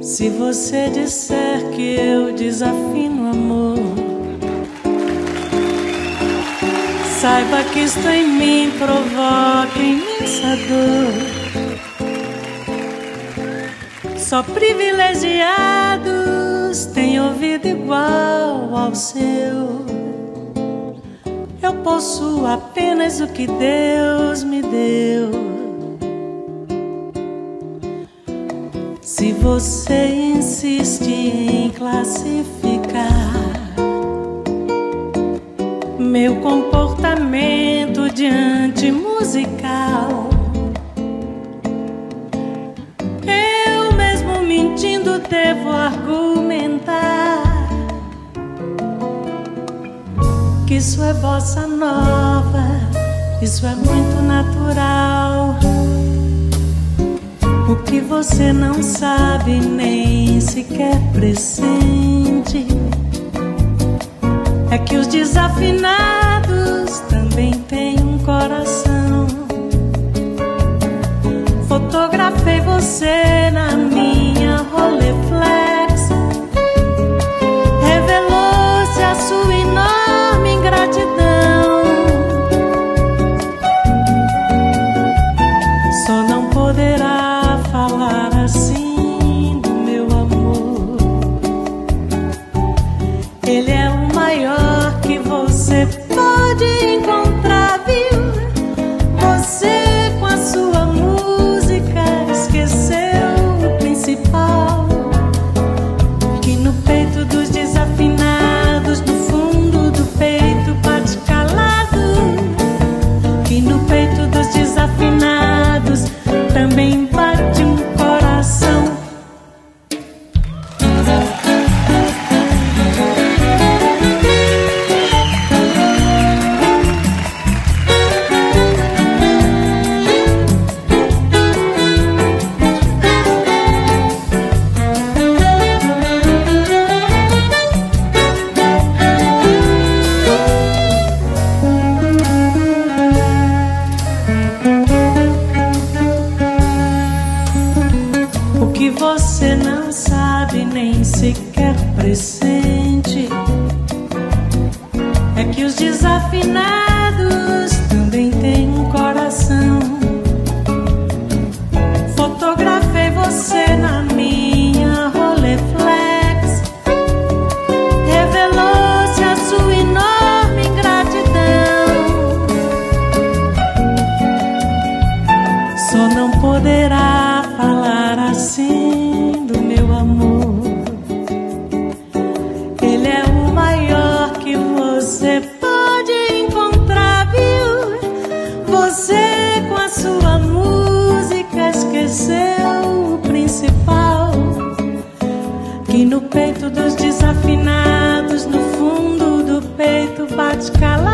Se você disser que eu desafino amor, saiba que isto em mim provoca imensa dor. Só privilegiados têm ouvido igual ao seu. Eu possuo apenas o que Deus me deu. Se você insiste em classificar meu comportamento diante musical, isso é bossa nova, isso é muito natural. O que você não sabe nem sequer pressente é que os desafinados também têm um coração. Fotografei você Ele é o maior que você pode você não sabe nem sequer pressente é que os desafinados peito dos desafinados, no fundo do peito bate calado.